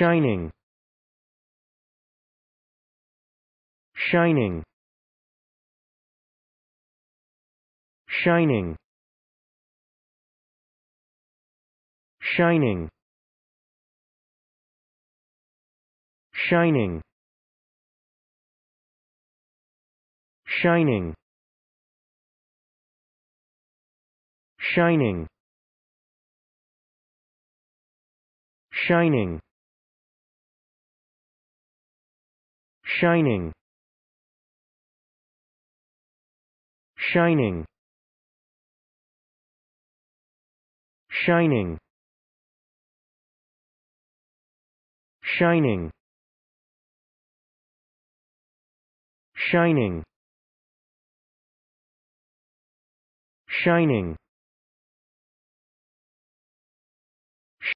shining. Shining. Shining. Shining. Shining. Shining. Shining. Shining shining. Shining. Shining. Shining. Shining. Shining